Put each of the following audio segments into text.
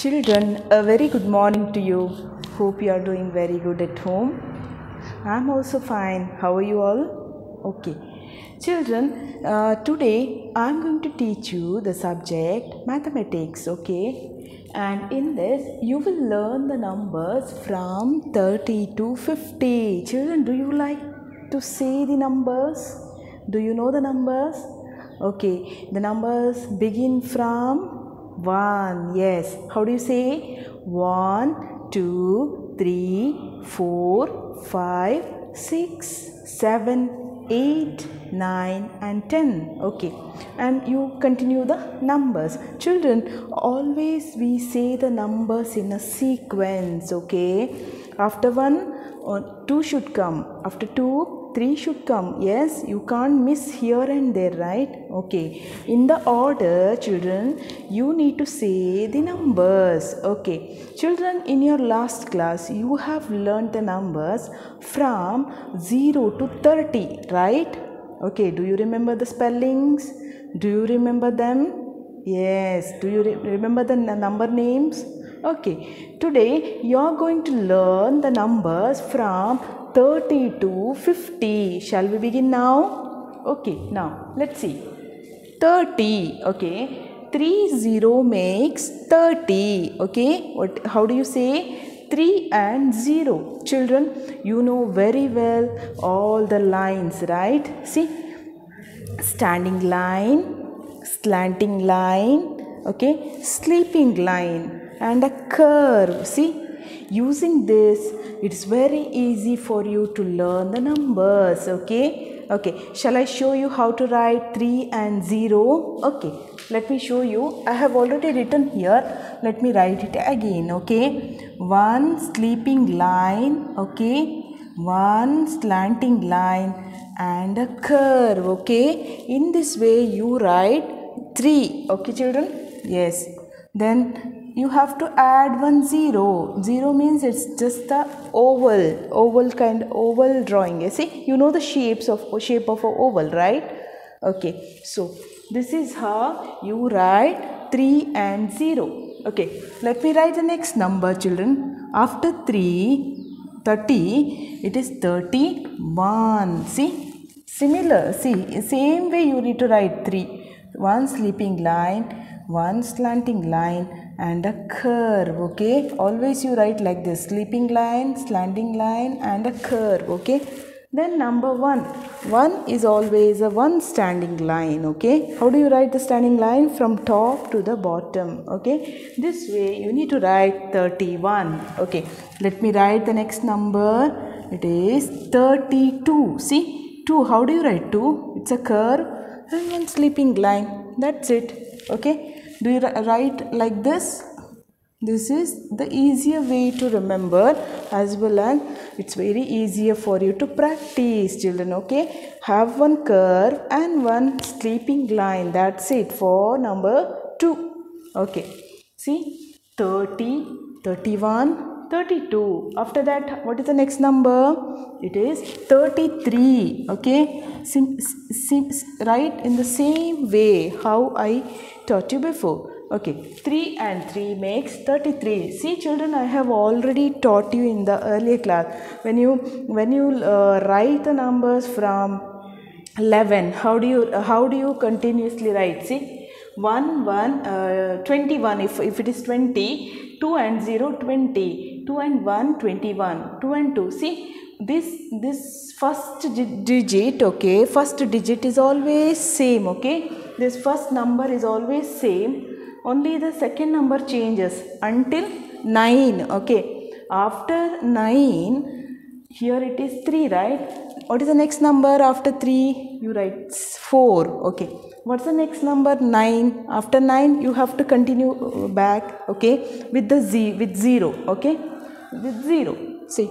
Children, a very good morning to you. Hope you are doing very good at home. I'm also fine. How are you all? Okay. Children, uh, today I'm going to teach you the subject mathematics, okay? And in this, you will learn the numbers from 30 to 50. Children, do you like to say the numbers? Do you know the numbers? Okay, the numbers begin from 1. Yes. How do you say? 1, 2, 3, 4, 5, 6, 7, 8, 9 and 10. Okay. And you continue the numbers. Children, always we say the numbers in a sequence. Okay. After 1, 2 should come. After 2, 3 should come. Yes you can't miss here and there right? Okay. In the order children you need to say the numbers. Okay. Children in your last class you have learned the numbers from 0 to 30 right? Okay. Do you remember the spellings? Do you remember them? Yes. Do you re- remember the number names okay. Today you are going to learn the numbers from 30 to 50 shall we begin now? Okay now let's see. 30 okay. 3 0 makes 30 okay? What how do you say? 3 and 0 children you know very well all the lines right? See? Standing line slanting line okay? Sleeping line and a curve. See using this it's very easy for you to learn the numbers okay? Okay shall i show you how to write 3 and 0 okay let me show you. I have already written here. Let me write it again okay? One sleeping line okay? One slanting line and a curve okay? In this way you write 3 okay children? Yes. Then you have to add one zero. Zero means it's just the oval oval kind oval drawing. You see you know the shapes of shape of a oval right? Okay so this is how you write 3 and 0 okay let me write the next number children. After 3 30 it is 31 see similar see same way you need to write 3 one sleeping line one slanting line and a curve okay? Always you write like this sleeping line slanting line and a curve okay? Then number 1 1 is always a one standing line okay? How do you write the standing line? From top to the bottom okay? This way you need to write 31 okay? Let me write the next number. It is 32 see 2 how do you write 2 it's a curve and one sleeping line. That's it. Okay? Do you write like this? This is the easier way to remember as well as it's very easier for you to practice children okay? Have one curve and one sleeping line. That's it for number 2 okay. See? 30 31 32 after that what is the next number? It is 33 okay? Sim, sim, right in the same way how i taught you before. Okay 3 and 3 makes 33 see children i have already taught you in the earlier class. When you when you uh, write the numbers from 11 how do you how do you continuously write? See 1 1 uh, 21 if, if it is 20 2 and 0 20 2 and 1 21 2 and 2 see this this first digit okay first digit is always same okay? This first number is always same. Only the second number changes until 9 okay? After 9 here it is 3 right? What is the next number after 3 you write 4 okay? What's the next number? 9 after 9 you have to continue uh, back okay? With the z with 0 okay with 0 see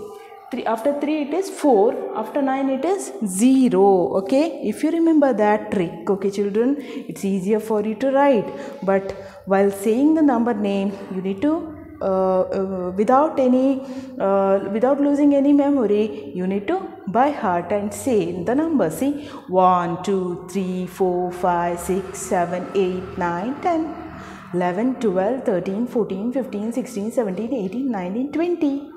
3 after 3 it is 4 after 9 it is 0 okay? If you remember that trick okay children it's easier for you to write. But while saying the number name you need to uh, uh, without any uh, without losing any memory you need to by heart and say the number. See 1 2 3 4 5 6 7 8 9 10 11, 12, 13, 14, 15, 16, 17, 18, 19, 20.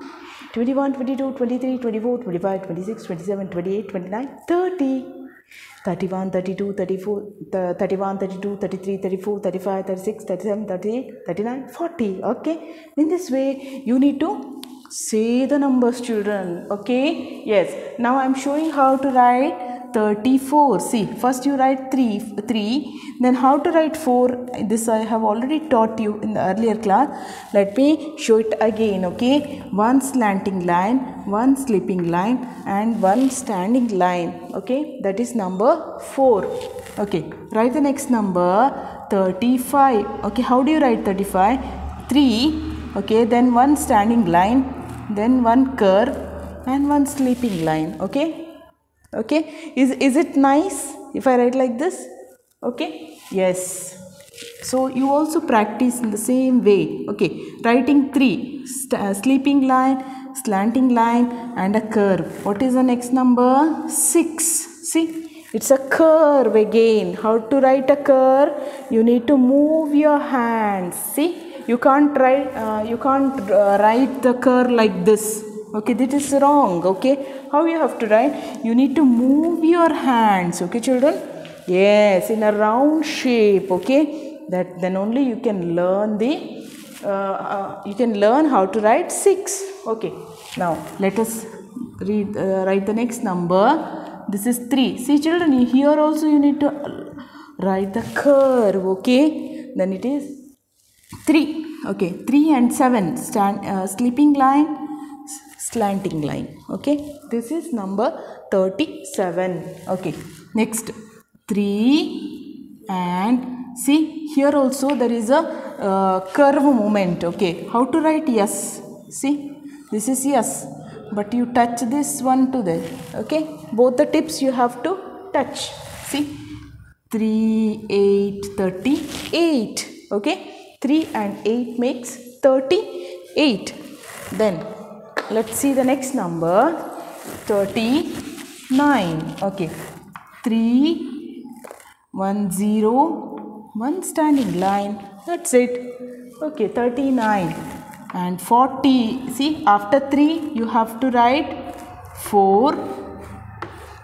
21, 22, 23, 24, 25, 26, 27, 28, 29, 30. 31, 32, 34, 31, 32, 33, 34, 35, 36, 37, 38, 39, 40. Okay. In this way, you need to say the numbers, children. Okay. Yes. Now I am showing how to write 34 see first you write 3 3 then how to write 4 this i have already taught you in the earlier class. Let me show it again okay? One slanting line one slipping line and one standing line okay? That is number 4 okay? Write the next number 35 okay? How do you write 35 3 okay? Then one standing line then one curve and one sleeping line okay okay? Is is it nice if i write like this? Okay? Yes. So you also practice in the same way. Okay? Writing three. Uh, sleeping line slanting line and a curve. What is the next number? Six. See? It's a curve again. How to write a curve? You need to move your hands. See? You can't write uh, you can't uh, write the curve like this okay this is wrong okay? How you have to write? You need to move your hands okay children? Yes in a round shape okay? That then only you can learn the uh, uh, you can learn how to write 6 okay? Now let us read uh, write the next number. This is 3 see children here also you need to write the curve okay? Then it is 3 okay? 3 and 7 stand uh, sleeping line slanting line okay? This is number 37 okay? Next 3 and see here also there is a uh, curve movement okay? How to write yes? See this is yes but you touch this one to the okay? Both the tips you have to touch. See 3 8 38 okay? 3 and 8 makes 38 then let's see the next number. 39 okay. 3 1 0 1 standing line. That's it. Okay 39 and 40 see after 3 you have to write 4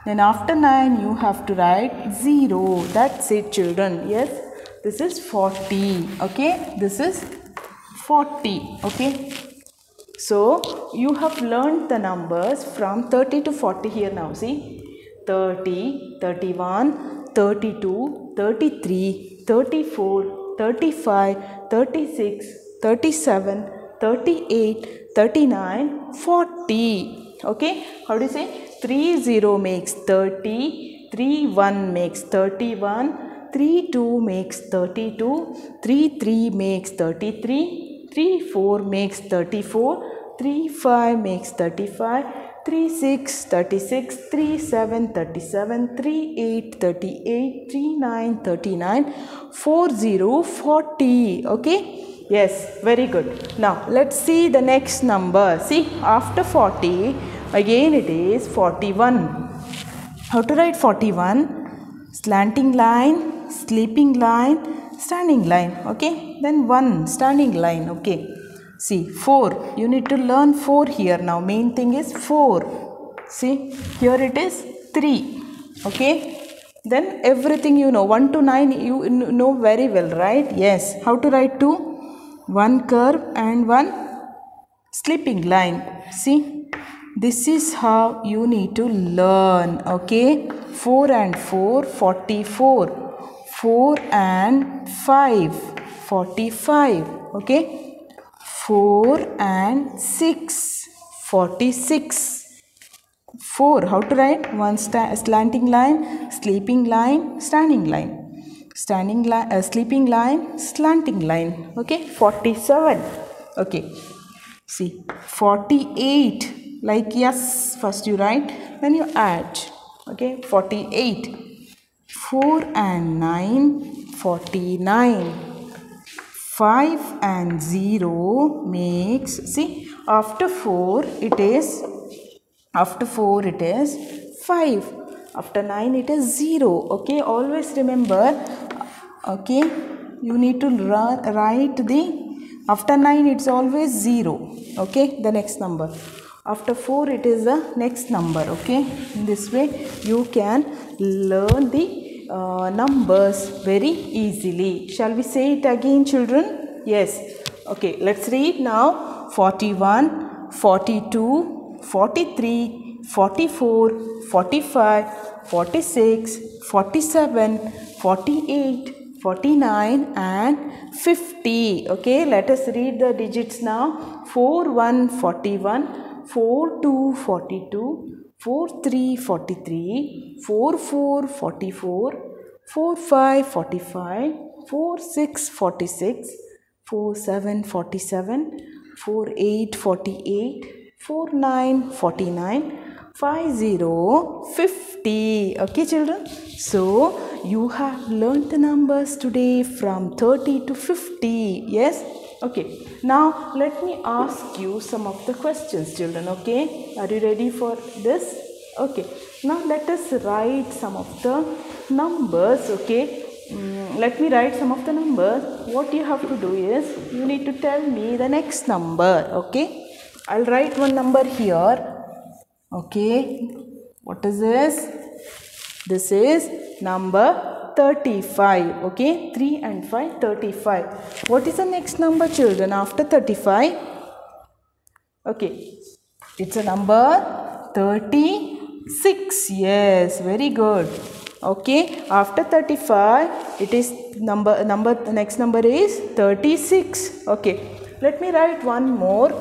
then after 9 you have to write 0 that's it children. Yes? This is 40 okay? This is 40 okay so you have learned the numbers from 30 to 40 here now see? 30 31 32 33 34 35 36 37 38 39 40 okay? How do you say? 3 0 makes 30 3 1 makes 31 3 2 makes 32 3 3 makes 33 3 4 makes 34 3 5 makes 35 3 6 36 3 7 37 3 8 38 3 9 39 4 0 40 okay? Yes very good. Now let's see the next number. See after 40 again it is 41 how to write 41 slanting line sleeping line standing line okay? Then one standing line okay? See 4 you need to learn 4 here. Now main thing is 4 see here it is 3 okay? Then everything you know 1 to 9 you know very well right? Yes. How to write 2 one curve and one sleeping line. See this is how you need to learn okay? 4 and 4 44 4 and 5 45 okay? 4 and 6 46 4 how to write? One slanting line sleeping line standing line. Standing line uh, sleeping line slanting line okay? 47 okay? See 48 like yes first you write then you add okay? 48 4 and 9 49 5 and 0 makes see after 4 it is after 4 it is 5 after 9 it is 0 okay always remember okay you need to ri- write the after 9 it's always 0 okay the next number after 4 it is the next number okay? In this way you can learn the uh, numbers very easily. Shall we say it again children? Yes. Okay let's read now. 41 42 43 44 45 46 47 48 49 and 50 okay let us read the digits now. 4 1 41 4 2 42 4 3 43 4 4 44 4 5 45 4 6 46 4 7 47 4 8 48 4 9 49 5 0 50 okay children? So you have learned the numbers today from 30 to 50 yes okay now let me ask you some of the questions children okay? Are you ready for this? Okay now let us write some of the numbers okay? Mm, let me write some of the numbers what you have to do is you need to tell me the next number okay? I'll write one number here okay? What is this? This is number 35 okay? 3 and 5 35 what is the next number children after 35 okay. It's a number 36 yes very good. Okay after 35 it is number number next number is 36 okay let me write one more.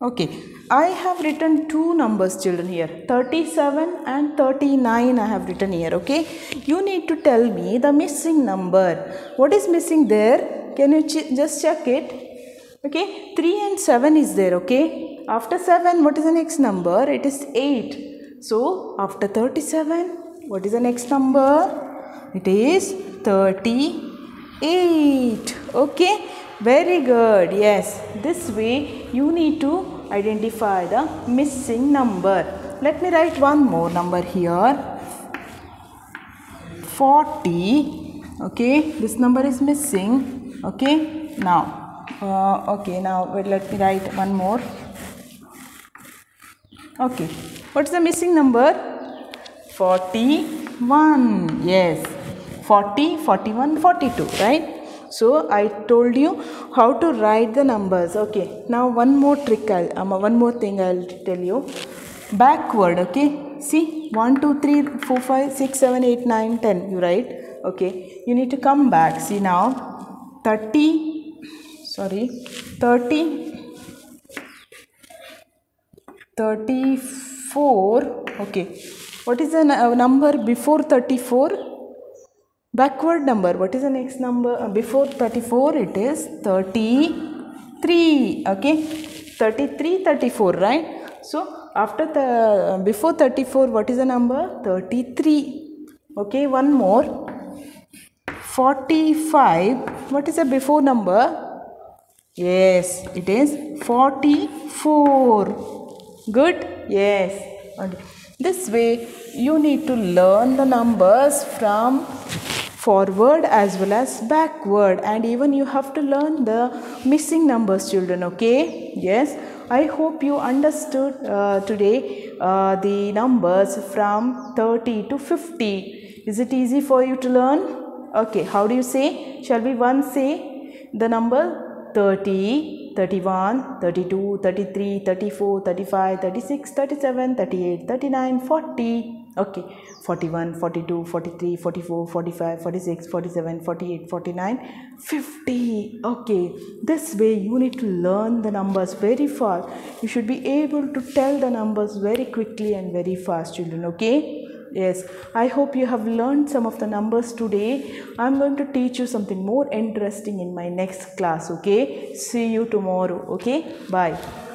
Okay i have written two numbers children here. 37 and 39 i have written here okay? You need to tell me the missing number. What is missing there? Can you ch- just check it? Okay 3 and 7 is there okay? After 7 what is the next number? It is 8 so after 37 what is the next number? It is 38 okay very good. Yes. This way you need to identify the missing number. Let me write one more number here. 40 okay. This number is missing. Okay. Now uh, okay. Now let me write one more. Okay. What's the missing number? 41 yes. 40 41 42 right so i told you how to write the numbers. Okay now one more trick i'll um, one more thing i'll tell you. Backward okay? See 1 2 3 4 5 6 7 8 9 10 you write okay? You need to come back. See now 30 sorry 30 34 okay? What is the number before 34 backward number. What is the next number? Uh, before 34 it is 33 okay? 33 34 right? So after the uh, before 34 what is the number? 33 okay one more. 45 what is the before number? Yes it is 44 good? Yes. Okay. this way you need to learn the numbers from forward as well as backward. And even you have to learn the missing numbers children okay? Yes. I hope you understood uh, today uh, the numbers from 30 to 50 is it easy for you to learn? Okay how do you say? Shall we once say the number? 30 31 32 33 34 35 36 37 38 39 40 okay. 41 42 43 44 45 46 47 48 49 50 okay. This way you need to learn the numbers very fast. You should be able to tell the numbers very quickly and very fast children. Okay? Yes. I hope you have learned some of the numbers today. I'm going to teach you something more interesting in my next class. Okay? See you tomorrow. Okay? Bye